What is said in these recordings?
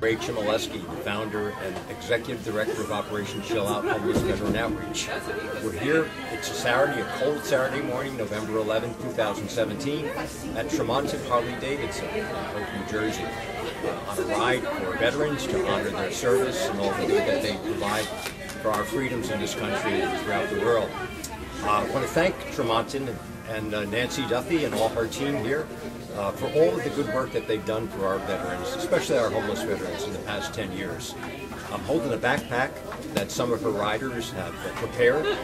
Ray Chmielewski, the founder and executive director of Operation Chill Out Homeless Veteran Outreach. We're here, it's a Saturday, a cold Saturday morning, November 11, 2017, at Tramontin Harley Davidson in New Jersey, on a ride for veterans to honor their service and all the good that they provide for our freedoms in this country and throughout the world. Uh, I want to thank Tramontin and uh, Nancy Duffy and all her team here uh, for all of the good work that they've done for our veterans, especially our homeless veterans in the past 10 years. I'm holding a backpack that some of her riders have prepared. Uh,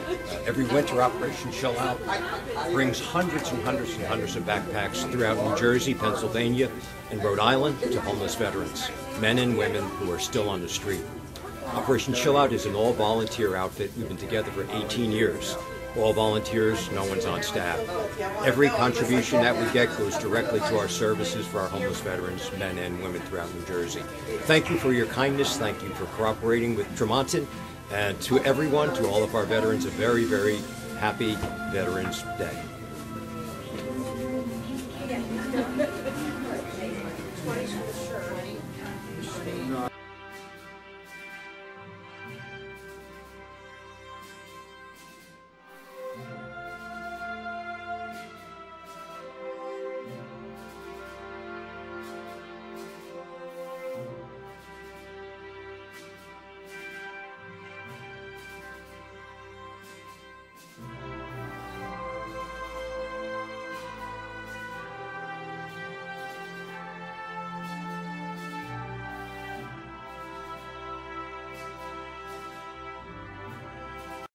every winter Operation Chill Out brings hundreds and hundreds and hundreds of backpacks throughout New Jersey, Pennsylvania, and Rhode Island to homeless veterans, men and women who are still on the street. Operation Chill Out is an all-volunteer outfit. We've been together for 18 years all volunteers, no one's on staff. Every contribution that we get goes directly to our services for our homeless veterans, men and women throughout New Jersey. Thank you for your kindness. Thank you for cooperating with Tramontin. And to everyone, to all of our veterans, a very, very happy Veterans Day.